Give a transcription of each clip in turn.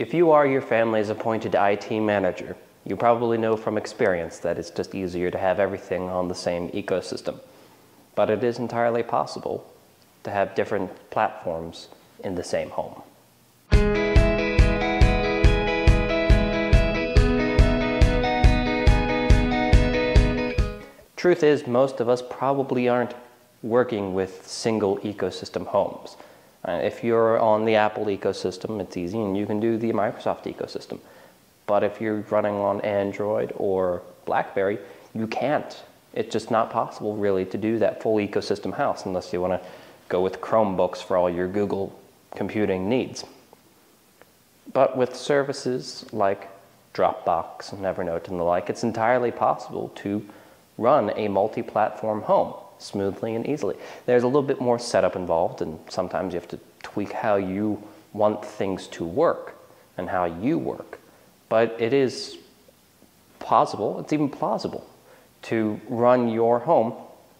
If you are your family's appointed IT manager, you probably know from experience that it's just easier to have everything on the same ecosystem. But it is entirely possible to have different platforms in the same home. Truth is, most of us probably aren't working with single ecosystem homes. Uh, if you're on the Apple ecosystem, it's easy and you can do the Microsoft ecosystem. But if you're running on Android or BlackBerry, you can't. It's just not possible really to do that full ecosystem house unless you want to go with Chromebooks for all your Google computing needs. But with services like Dropbox and Evernote and the like, it's entirely possible to run a multi-platform home smoothly and easily. There's a little bit more setup involved, and sometimes you have to tweak how you want things to work and how you work. But it is possible, it's even plausible, to run your home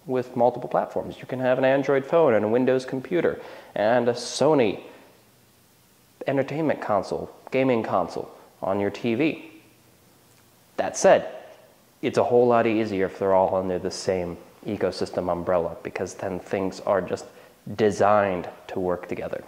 with multiple platforms. You can have an Android phone and a Windows computer and a Sony entertainment console, gaming console on your TV. That said, it's a whole lot easier if they're all under the same ecosystem umbrella because then things are just designed to work together.